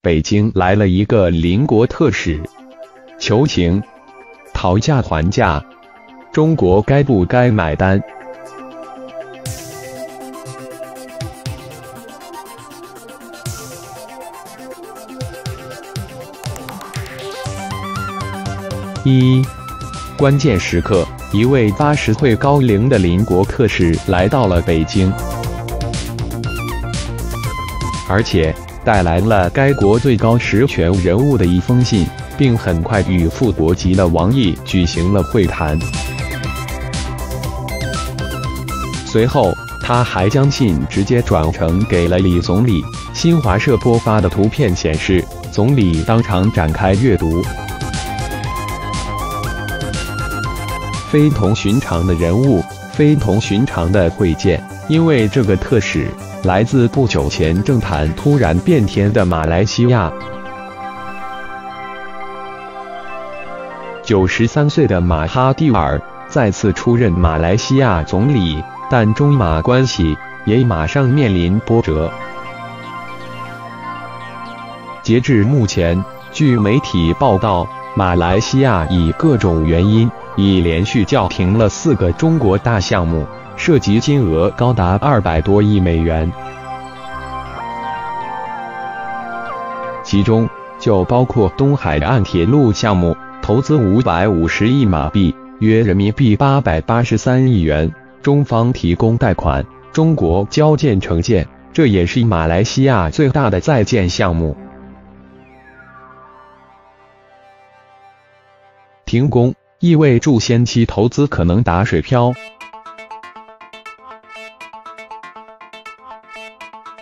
北京来了一个邻国特使，求情，讨价还价，中国该不该买单？一关键时刻，一位八十岁高龄的邻国特使来到了北京，而且带来了该国最高实权人物的一封信，并很快与副国级的王毅举行了会谈。随后，他还将信直接转呈给了李总理。新华社播发的图片显示，总理当场展开阅读。非同寻常的人物，非同寻常的会见。因为这个特使来自不久前政坛突然变天的马来西亚。九十三岁的马哈蒂尔再次出任马来西亚总理，但中马关系也马上面临波折。截至目前，据媒体报道，马来西亚以各种原因。已连续叫停了四个中国大项目，涉及金额高达二百多亿美元，其中就包括东海岸铁路项目，投资五百五十亿马币，约人民币八百八十三亿元，中方提供贷款，中国交建承建，这也是马来西亚最大的在建项目。停工。意味着先期投资可能打水漂，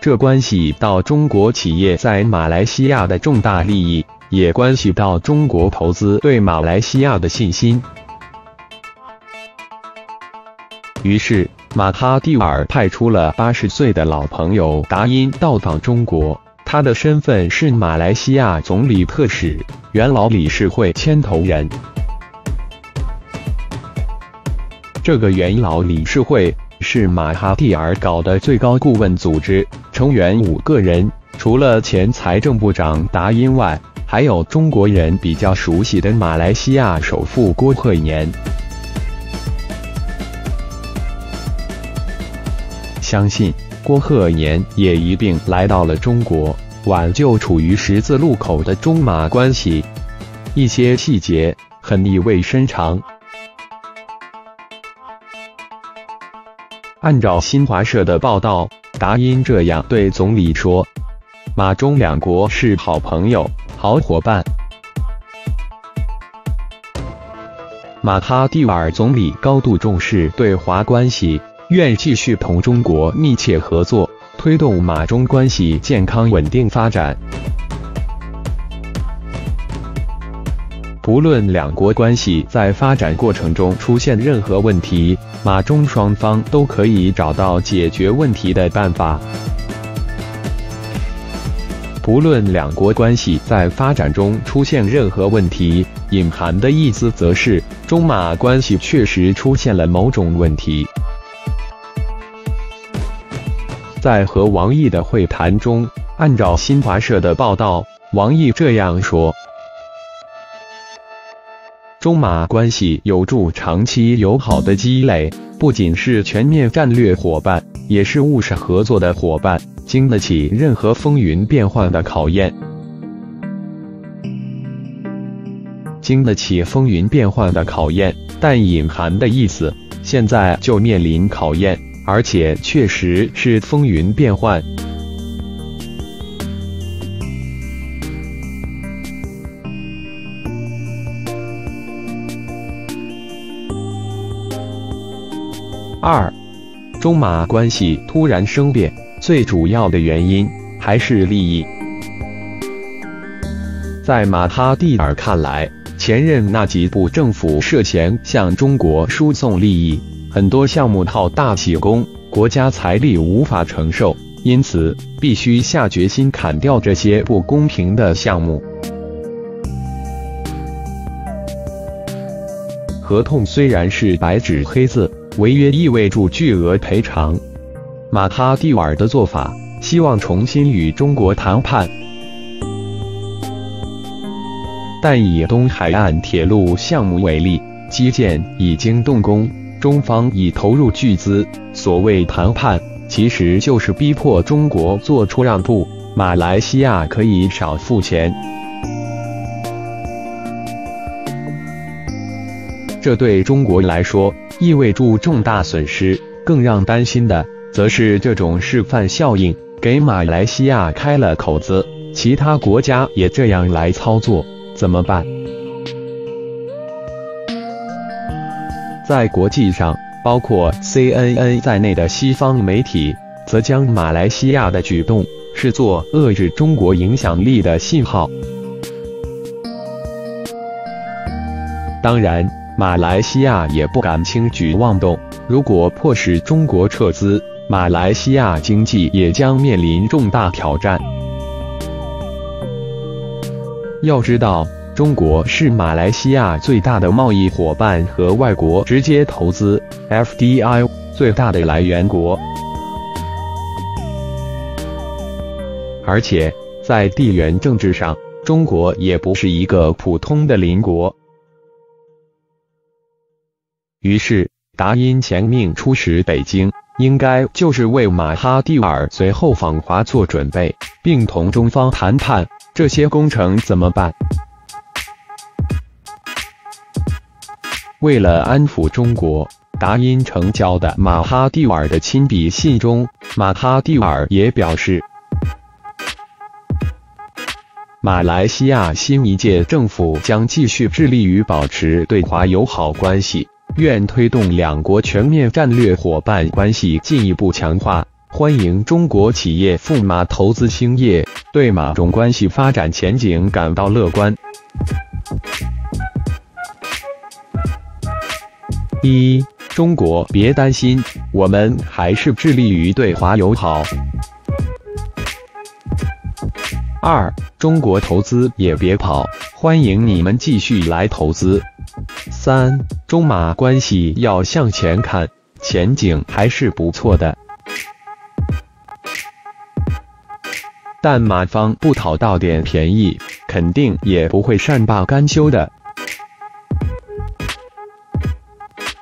这关系到中国企业在马来西亚的重大利益，也关系到中国投资对马来西亚的信心。于是，马哈蒂尔派出了八十岁的老朋友达因到访中国，他的身份是马来西亚总理特使、元老理事会牵头人。这个元老理事会是马哈蒂尔搞的最高顾问组织，成员五个人，除了前财政部长达因外，还有中国人比较熟悉的马来西亚首富郭鹤年。相信郭鹤年也一并来到了中国，挽救处于十字路口的中马关系。一些细节很意味深长。按照新华社的报道，达因这样对总理说：“马中两国是好朋友、好伙伴。”马哈蒂尔总理高度重视对华关系，愿继续同中国密切合作，推动马中关系健康稳定发展。不论两国关系在发展过程中出现任何问题，马中双方都可以找到解决问题的办法。不论两国关系在发展中出现任何问题，隐含的意思则是中马关系确实出现了某种问题。在和王毅的会谈中，按照新华社的报道，王毅这样说。中马关系有助长期友好的积累，不仅是全面战略伙伴，也是务实合作的伙伴，经得起任何风云变幻的考验。经得起风云变幻的考验，但隐含的意思，现在就面临考验，而且确实是风云变幻。二，中马关系突然生变，最主要的原因还是利益。在马哈蒂尔看来，前任纳吉部政府涉嫌向中国输送利益，很多项目好大喜功，国家财力无法承受，因此必须下决心砍掉这些不公平的项目。合同虽然是白纸黑字。违约意味着巨额赔偿。马哈蒂尔的做法，希望重新与中国谈判。但以东海岸铁路项目为例，基建已经动工，中方已投入巨资。所谓谈判，其实就是逼迫中国做出让步，马来西亚可以少付钱。这对中国来说意味着重大损失，更让担心的，则是这种示范效应给马来西亚开了口子，其他国家也这样来操作，怎么办？在国际上，包括 CNN 在内的西方媒体，则将马来西亚的举动视作遏制中国影响力的信号。当然。马来西亚也不敢轻举妄动，如果迫使中国撤资，马来西亚经济也将面临重大挑战。要知道，中国是马来西亚最大的贸易伙伴和外国直接投资 （FDI） 最大的来源国，而且在地缘政治上，中国也不是一个普通的邻国。于是，达因前命出使北京，应该就是为马哈蒂尔随后访华做准备，并同中方谈判这些工程怎么办。为了安抚中国，达因成交的马哈蒂尔的亲笔信中，马哈蒂尔也表示，马来西亚新一届政府将继续致力于保持对华友好关系。愿推动两国全面战略伙伴关系进一步强化，欢迎中国企业赴马投资兴业，对马中关系发展前景感到乐观。一，中国别担心，我们还是致力于对华友好。二，中国投资也别跑，欢迎你们继续来投资。三中马关系要向前看，前景还是不错的。但马方不讨到点便宜，肯定也不会善罢甘休的。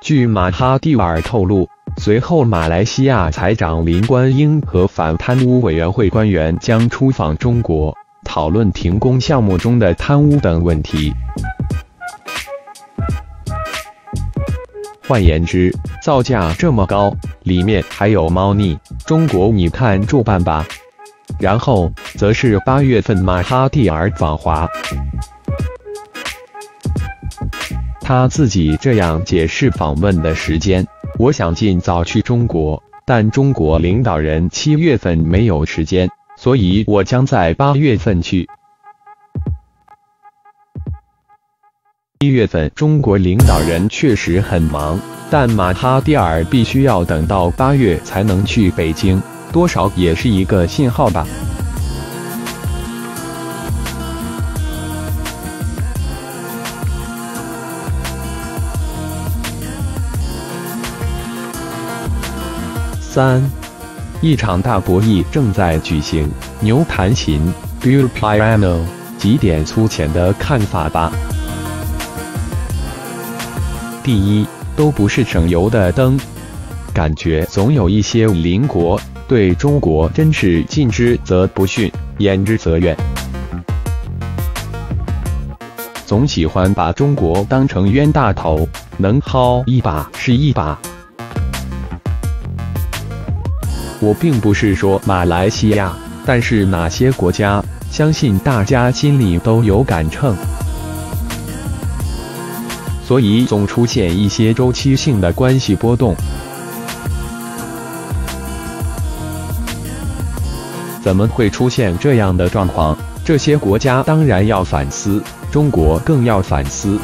据马哈蒂尔透露，随后马来西亚财长林冠英和反贪污委员会官员将出访中国，讨论停工项目中的贪污等问题。换言之，造价这么高，里面还有猫腻。中国，你看住办吧。然后则是八月份马哈蒂尔访华，他自己这样解释访问的时间：我想尽早去中国，但中国领导人七月份没有时间，所以我将在八月份去。一月份，中国领导人确实很忙，但马哈蒂尔必须要等到八月才能去北京，多少也是一个信号吧。三，一场大博弈正在举行，牛弹琴，Bill Piano，几点粗浅的看法吧。第一，都不是省油的灯，感觉总有一些邻国对中国真是近之则不逊，远之则远，总喜欢把中国当成冤大头，能薅一把是一把。我并不是说马来西亚，但是哪些国家，相信大家心里都有杆秤。所以总出现一些周期性的关系波动。怎么会出现这样的状况？这些国家当然要反思，中国更要反思。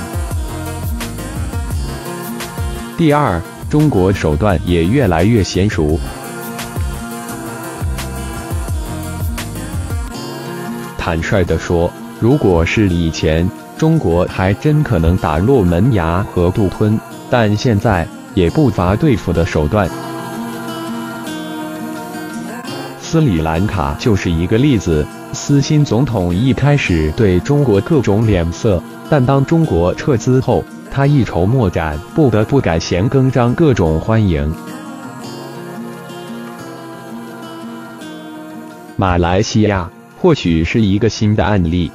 第二，中国手段也越来越娴熟。坦率地说，如果是以前。中国还真可能打落门牙和杜吞，但现在也不乏对付的手段。斯里兰卡就是一个例子，斯新总统一开始对中国各种脸色，但当中国撤资后，他一筹莫展，不得不改弦更张，各种欢迎。马来西亚或许是一个新的案例，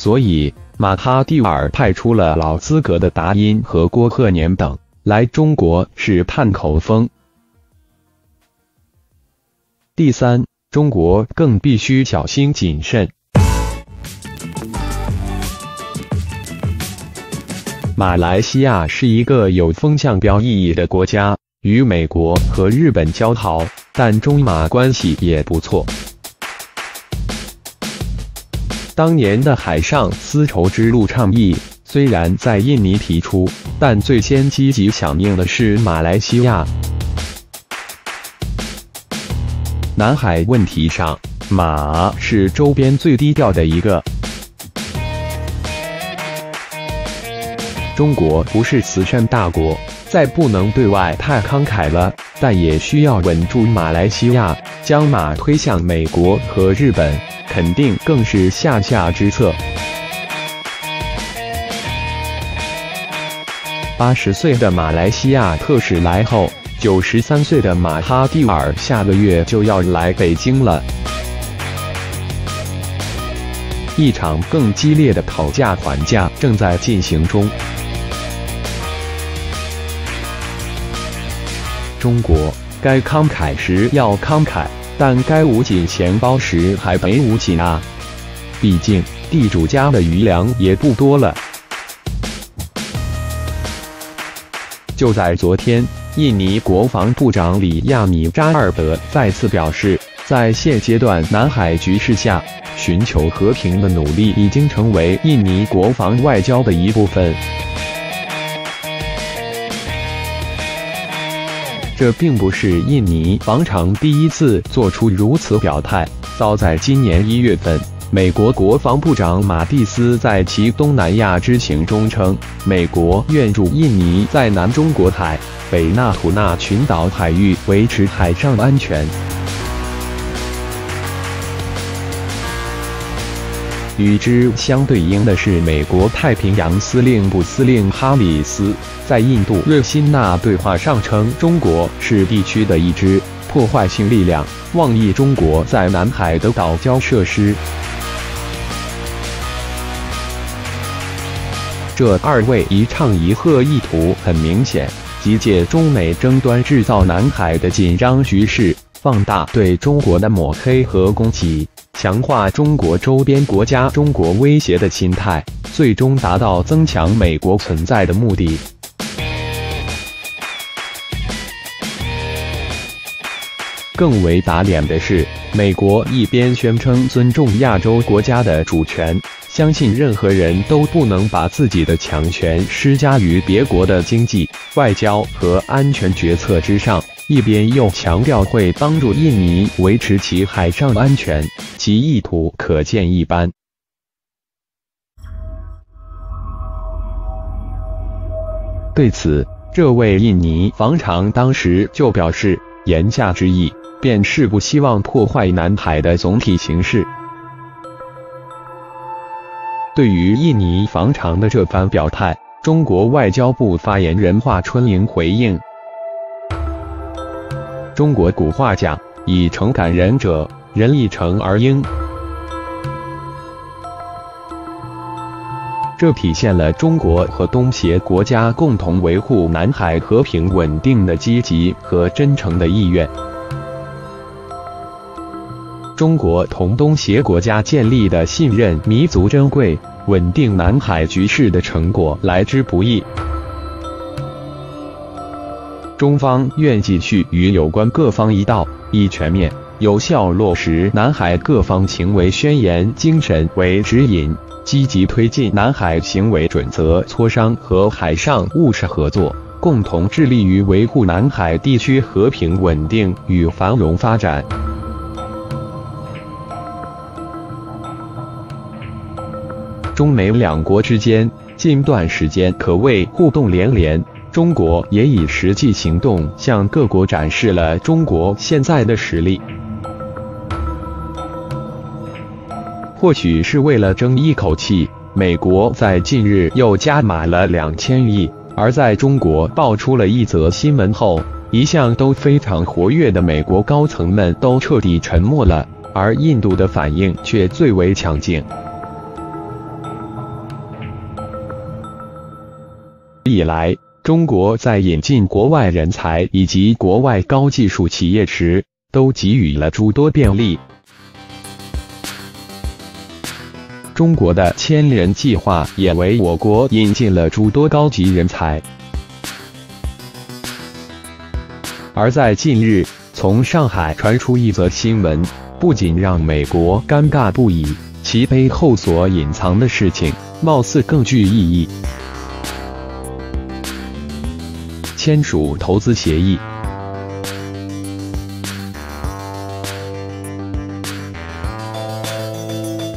所以马哈蒂尔派出了老资格的达因和郭鹤年等来中国试探口风。第三，中国更必须小心谨慎。马来西亚是一个有风向标意义的国家，与美国和日本交好，但中马关系也不错。当年的海上丝绸之路倡议虽然在印尼提出，但最先积极响应的是马来西亚。南海问题上，马是周边最低调的一个。中国不是慈善大国，再不能对外太慷慨了，但也需要稳住马来西亚，将马推向美国和日本，肯定更是下下之策。八十岁的马来西亚特使来后。九十三岁的马哈蒂尔下个月就要来北京了，一场更激烈的讨价还价正在进行中。中国该慷慨时要慷慨，但该捂紧钱包时还没捂紧啊！毕竟地主家的余粮也不多了。就在昨天。印尼国防部长里亚米扎尔德再次表示，在现阶段南海局势下，寻求和平的努力已经成为印尼国防外交的一部分。这并不是印尼防长第一次做出如此表态，早在今年一月份。美国国防部长马蒂斯在其东南亚之行中称，美国愿助印尼在南中国海、北纳土纳群岛海域维持海上安全。与之相对应的是，美国太平洋司令部司令哈里斯在印度瑞辛纳对话上称，中国是地区的一支破坏性力量，妄议中国在南海的岛礁设施。这二位一唱一和意图很明显，即借中美争端制造南海的紧张局势，放大对中国的抹黑和攻击，强化中国周边国家中国威胁的心态，最终达到增强美国存在的目的。更为打脸的是，美国一边宣称尊重亚洲国家的主权。相信任何人都不能把自己的强权施加于别国的经济、外交和安全决策之上。一边又强调会帮助印尼维持其海上安全，其意图可见一斑。对此，这位印尼防长当时就表示，言下之意便是不希望破坏南海的总体形势。对于印尼防长的这番表态，中国外交部发言人华春莹回应：“中国古话讲，以诚感人者，人以诚而应。这体现了中国和东协国家共同维护南海和平稳定的积极和真诚的意愿。中国同东协国家建立的信任弥足珍贵。”稳定南海局势的成果来之不易，中方愿继续与有关各方一道，以全面、有效落实南海各方行为宣言精神为指引，积极推进南海行为准则磋商和海上务实合作，共同致力于维护南海地区和平稳定与繁荣发展。中美两国之间近段时间可谓互动连连，中国也以实际行动向各国展示了中国现在的实力。或许是为了争一口气，美国在近日又加码了两千亿。而在中国爆出了一则新闻后，一向都非常活跃的美国高层们都彻底沉默了，而印度的反应却最为强劲。以来，中国在引进国外人才以及国外高技术企业时，都给予了诸多便利。中国的千人计划也为我国引进了诸多高级人才。而在近日，从上海传出一则新闻，不仅让美国尴尬不已，其背后所隐藏的事情，貌似更具意义。签署投资协议。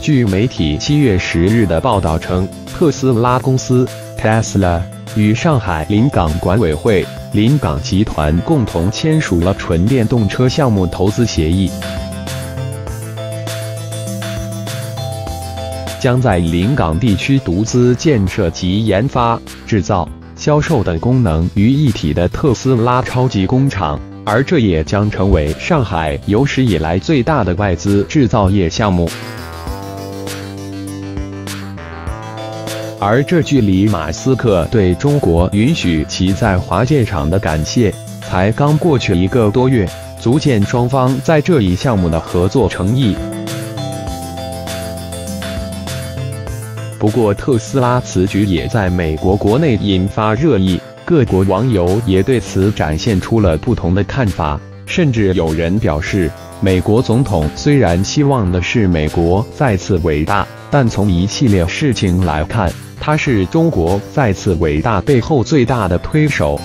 据媒体七月十日的报道称，特斯拉公司 Tesla 与上海临港管委会、临港集团共同签署了纯电动车项目投资协议，将在临港地区独资建设及研发、制造、销售等功能于一体的特斯拉超级工厂，而这也将成为上海有史以来最大的外资制造业项目。而这距离马斯克对中国允许其在华建厂的感谢，才刚过去一个多月，足见双方在这一项目的合作诚意。不过，特斯拉此举也在美国国内引发热议，各国网友也对此展现出了不同的看法，甚至有人表示，美国总统虽然希望的是美国再次伟大，但从一系列事情来看。他是中国再次伟大背后最大的推手。